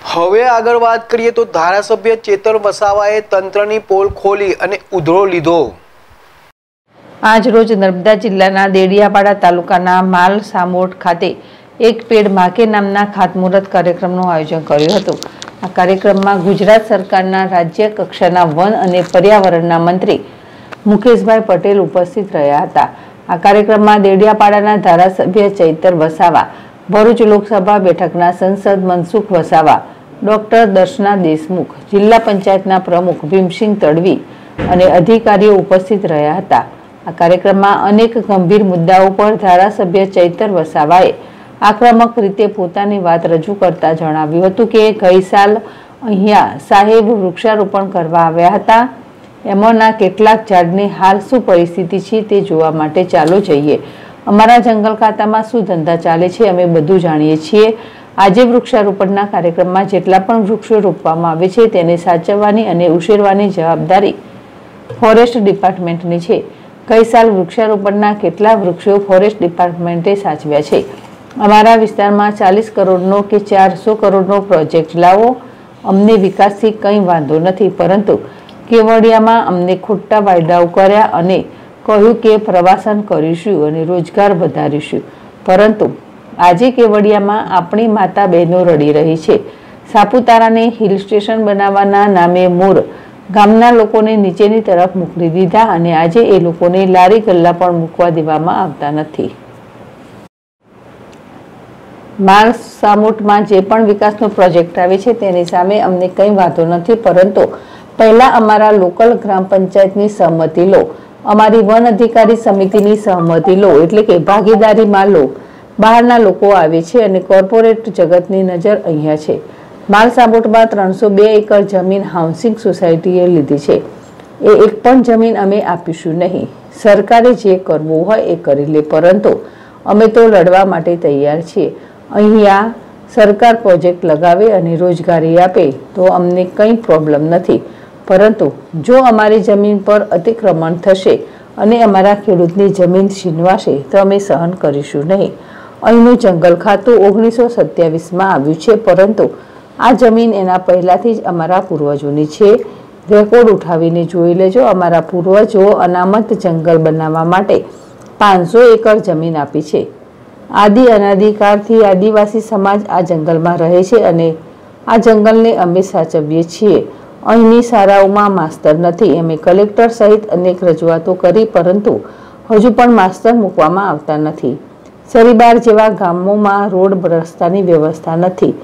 હવે આગળ વાત કરીએ તો ધારાસભ્ય ચેતર વસાવાએ તંત્રની પોલ ખોલી અને ઉધરો લીધો. આજ રોજ નર્મદા જિલ્લાના દેડિયાપાડા તાલુકાના માલ સામોટ ખાતે એક પેડ માકે નામના ખાતમુહૂર્ત કાર્યક્રમનું આયોજન કર્યું હતું. આ કાર્યક્રમમાં ગુજરાત સરકારના રાજ્ય કક્ષાના વન અને પર્યાવરણના મંત્રી મુકેશભાઈ પટેલ ઉપસ્થિત રહ્યા હતા. આ કાર્યક્રમમાં દેડિયાપાડાના ધારાસભ્ય ચૈતર વસાવા ભરૂચ લોકસભા બેઠકના સંસદ મનસુખ વસાવા, ડોક્ટર દર્શના દેશમુખ, જિલ્લા પંચાયતના પ્રમુખ ભીમસિંહ તડવી અને અધિકારીઓ ઉપસ્થિત રહ્યા હતા. આ કાર્યક્રમમાં અનેક ગંભીર મુદ્દાઓ પર ધારાસભ્ય ચૈતર વસાવાએ આક્રમક રીતે પોતાની વાત રજૂ કરતા જણાવ્યું હતું કે, ગઈ સાલ અહીંયા સાહેબ વૃક્ષારોપણ કરવા આવ્યા હતા. એમાંના કેટલાક ઝાડની હાલ શું પરિસ્થિતિ છે તે જોવા માટે ચાલો જઈએ. અમારા જંગલ ખાતામાં શું ધંધા ચાલે છે અમે બધું જાણીએ છીએ. આજે વૃક્ષારોપણના કાર્યક્રમમાં જેટલા પણ વૃક્ષો રોપવામાં આવે છે તેને સાચવવાની અને ઉછેરવાની જવાબદારી ફોરેસ્ટ ડિપાર્ટમેન્ટની છે. ગઈ સાલ વૃક્ષારોપણના કેટલા વૃક્ષો ફોરેસ્ટ ડિપાર્ટમેન્ટે સાચવ્યા છે? અમારા વિસ્તારમાં ચાલીસ કરોડનો કે ચારસો કરોડનો પ્રોજેક્ટ લાવો. અમને વિકાસથી કંઈ વાંધો નથી, પરંતુ કેવડિયામાં અમને ખોટા વાયદાઓ કર્યા અને કહ્યું કે પ્રવાસન કરીશું અને રોજગાર વધારીશું. પરંતુ આજે કેવડિયામાં આપણી માતા બહેનો રડી રહી છે. સાપુતારાને હિલ સ્ટેશન બનાવવાના નામે મોર ગામના લોકોને નીચેની તરફ મોકલી દીધા અને આજે એ લોકોને લારી ગલ્લા પણ મૂકવા દેવામાં આવતા નથી. માલ સામોટમાં જે પણ વિકાસનો પ્રોજેક્ટ આવે છે તેની સામે અમને કંઈ વાંધો નથી, પરંતુ પહેલાં અમારા લોકલ ગ્રામ પંચાયતની સહમતિ લો. અમારી વન અધિકારી સમિતિની સહમતિ લો, એટલે કે ભાગીદારીમાં લો. બહારના લોકો આવે છે અને કોર્પોરેટ જગતની નજર અહીંયા છે. માલ સાબોટમાં ત્રણસો બે એકર જમીન હાઉસિંગ સોસાયટીએ લીધી છે. એ એક પણ જમીન અમે આપીશું નહીં. સરકારે જે કરવું હોય એ કરી લે, પરંતુ અમે તો લડવા માટે તૈયાર છીએ. અહીંયા સરકાર પ્રોજેક્ટ લગાવે અને રોજગારી આપે, તો અમને કંઈ પ્રોબ્લેમ નથી. પરંતુ જો અમારી જમીન પર અતિક્રમણ થશે અને અમારા ખેડૂતની જમીન છીનવાશે, તો અમે સહન કરીશું નહીં. અહીંનું જંગલ ખાતું ઓગણીસો સત્યાવીસમાં આવ્યું છે, પરંતુ આ જમીન એના પહેલાંથી જ અમારા પૂર્વજોની છે. રેકોર્ડ ઉઠાવીને જોઈ લેજો, અમારા પૂર્વજો અનામત જંગલ બનાવવા માટે પાંચસો એકર જમીન આપી છે. આદિ અનાદિકાળથી આદિવાસી સમાજ આ જંગલમાં રહે છે અને આ જંગલને અમે સાચવીએ છીએ. અહીંની શાળાઓમાં માસ્તર નથી અમે કલેક્ટર સહિત અનેક રજૂઆતો કરી, પરંતુ હજુ પણ માસ્તર મૂકવામાં આવતા નથી. સરીબાર જેવા ગામોમાં રોડ રસ્તાની વ્યવસ્થા નથી.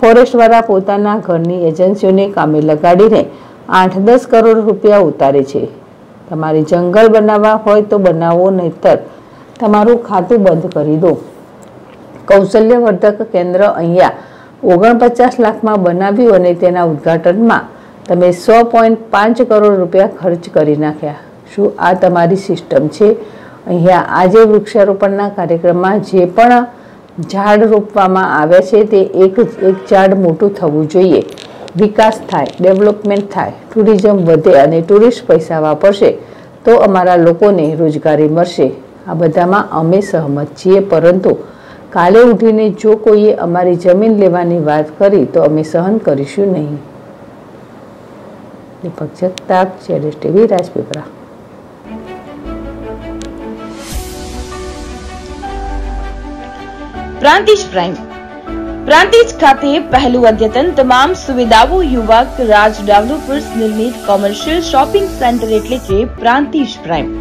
ફોરેસ્ટવાળા પોતાના ઘરની એજન્સીઓને કામે લગાડીને આઠ દસ કરોડ રૂપિયા ઉતારે છે. તમારે જંગલ બનાવવા હોય તો બનાવો, નહીતર તમારું ખાતું બંધ કરી દો. કૌશલ્યવર્ધક કેન્દ્ર અહીંયા ઓગણપચાસ લાખમાં બનાવ્યું અને તેના ઉદ્ઘાટનમાં તમે સો પોઈન્ટ પાંચ કરોડ રૂપિયા ખર્ચ કરી નાખ્યા. શું આ તમારી સિસ્ટમ છે? અહીંયા આજે વૃક્ષારોપણના કાર્યક્રમમાં જે પણ ઝાડ રોપવામાં આવ્યા છે તે એક એક ઝાડ મોટું થવું જોઈએ. વિકાસ થાય, ડેવલપમેન્ટ થાય, ટુરિઝમ વધે અને ટુરિસ્ટ પૈસા વાપરશે, તો અમારા લોકોને રોજગારી મળશે. આ બધામાં અમે સહમત છીએ, પરંતુ કાલે ઉઠીને જો કોઈએ અમારી જમીન લેવાની વાત કરી, તો અમે સહન કરીશું નહીં. દીપક જગતાપ જેડેશ ટીવી રાજપીપળા પ્રાંતિજ પ્રાઇમ પ્રાંતિજ ખાતે પહેલું અદ્યતન તમામ સુવિધાઓ યુવક રાજ ડેવલપર્સ નિર્મિત કોમર્શિયલ શોપિંગ સેન્ટર એટલે કે પ્રાંતિજ પ્રાઇમ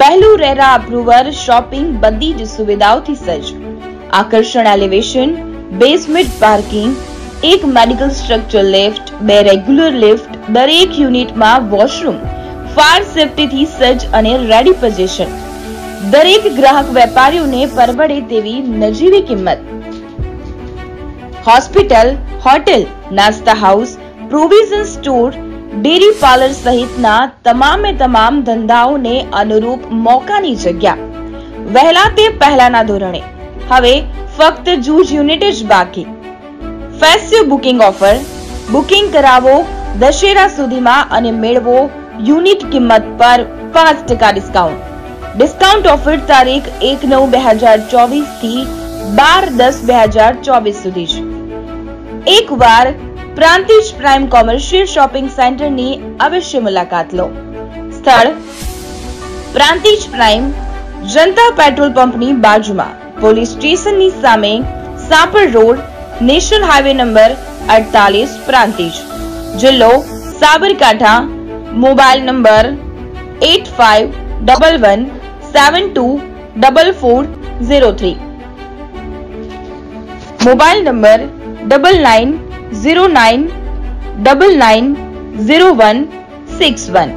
પહેલું રેરા અપ્રુવર શોપિંગ બધી જ સુવિધાઓથી સજ્જ આકર્ષણ એલિવેશન બેઝમેન્ટ પાર્કિંગ એક મેડિકલ સ્ટ્રક્ચર લિફ્ટ, બે રેગ્યુલર લિફ્ટ, દરેક યુનિટમાં વોશરૂમ, ફાયર સેફટીથી સજ્જ અને રેડી પોઝિશન. દરેક ગ્રાહક વેપારીઓને પરવડે તેવી નજીવી કિંમત. હોસ્પિટલ, હોટેલ, નાસ્તા house, provision store, dairy parlour સહિતના તમામે તમામ ધંધાઓને અનુરૂપ મોકાની જગ્યા. વહેલા તે પહેલાના ધોરણે. હવે ફક્ત જૂજ યુનિટ જ બાકી. Festive booking offer. બુકિંગ કરાવો દશેરા સુધીમાં અને મેળવો યુનિટ કિંમત પર પાંચ ટકા ડિસ્કાઉન્ટ. ડિસ્કાઉન્ટ ઓફર તારીખ એક નવ બે હજાર ચોવીસથી બાર દસ બે હજાર ચોવીસ સુધી છે એકવાર પ્રાંતિજ પ્રાઇમ કોમર્શિયલ શોપિંગ સેન્ટરની અવશ્ય મુલાકાત લો. સ્થળ પ્રાંતિજ પ્રાઇમ, જનતા પેટ્રોલ પંપની બાજુમાં. પોલીસ સ્ટેશનની સામે Sapar road national highway number અડતાલીસ પ્રાંતિજ જિલ્લો Sabarkantha mobile number eight five double one seven two double four zero three mobile number double nine zero nine double nine zero one six one